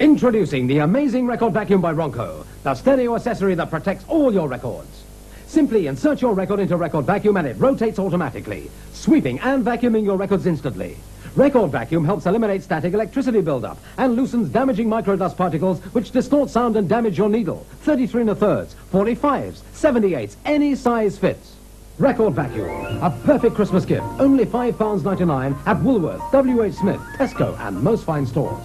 Introducing the amazing record vacuum by Ronco, the stereo accessory that protects all your records. Simply insert your record into record vacuum and it rotates automatically, sweeping and vacuuming your records instantly. Record vacuum helps eliminate static electricity buildup and loosens damaging micro dust particles which distort sound and damage your needle. 33 and a thirds, 45s, 78s, any size fits. Record vacuum, a perfect Christmas gift. Only £5.99 at Woolworth, W.H. Smith, Tesco and most fine stores.